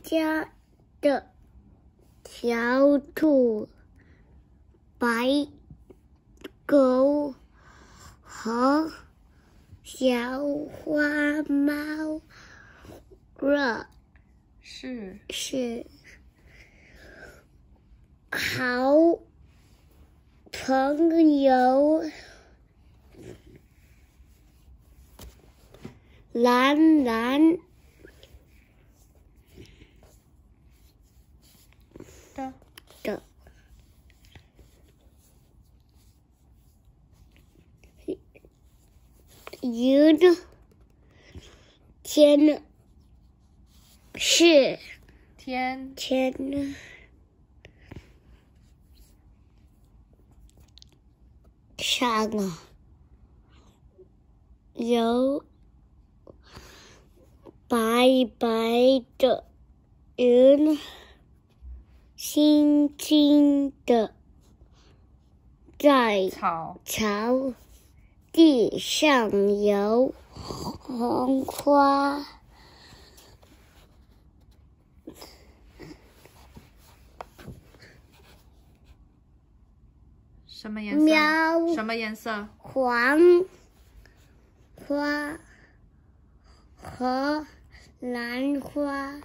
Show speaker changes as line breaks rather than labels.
家的小兔、白狗和小花猫热
是
是好朋友。蓝蓝
的。
的。云天是
天。
天上啊有白白的云，轻轻的在
草
草地上有红花。
什么颜色？
喵
什么颜色？
黄花和兰花。